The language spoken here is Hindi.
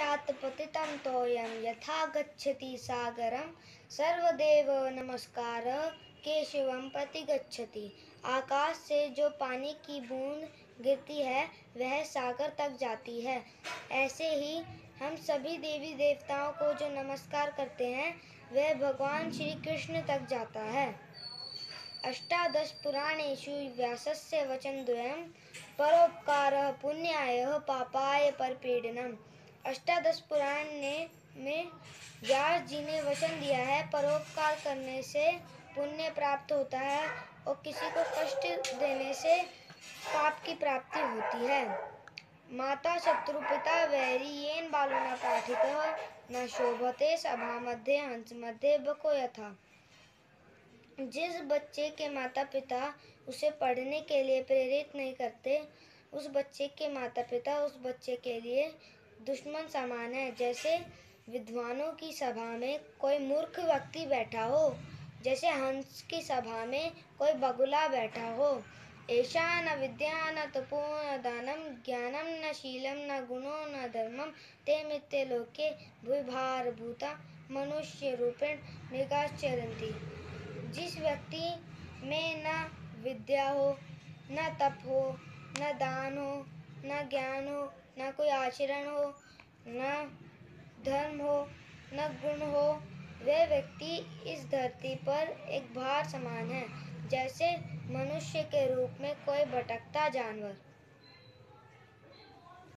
आकाशात् पतितं तोयं यथा गच्छति सागरं। सर्वदेव नमस्कार केशवम प्रति गच्छति आकाश से जो पानी की बूंद गिरती है, वह सागर तक जाती है। ऐसे ही हम सभी देवी देवताओं को जो नमस्कार करते हैं, वह भगवान श्री कृष्ण तक जाता है। अष्टादश पुराणेषु व्यासस्य वचनद्वयं, परोपकारः पुण्याय पापाय परपीडनम अष्टादश पुराण ने, में व्यास जी ने वचन दिया है, परोपकार करने से पुण्य प्राप्त होता है और किसी को कष्ट देने से पाप की प्राप्ति होती है। माता, शत्रु, पिता, वैरी, येन बालो न पाठित, न शोभते, सभा मध्य, हंस मध्य, बको यथा। जिस बच्चे के माता पिता उसे पढ़ने के लिए प्रेरित नहीं करते, उस बच्चे के माता पिता उस बच्चे के लिए दुश्मन समान है। जैसे विद्वानों की सभा में कोई मूर्ख व्यक्ति बैठा हो, जैसे हंस की सभा में कोई बगुला बैठा हो। ऐशा न विद्या न तपो न दानम, ज्ञानम न शीलम न गुणो न धर्मम, ते मित्ते लोके भूभार भूता मनुष्य रूपेण मृगाचरंती जिस व्यक्ति में न विद्या हो, न तप हो, न दान हो न ज्ञान हो, ना कोई आचरण हो, ना धर्म हो, न गुण हो, वह व्यक्ति इस धरती पर एक भार समान है, जैसे मनुष्य के रूप में कोई भटकता जानवर।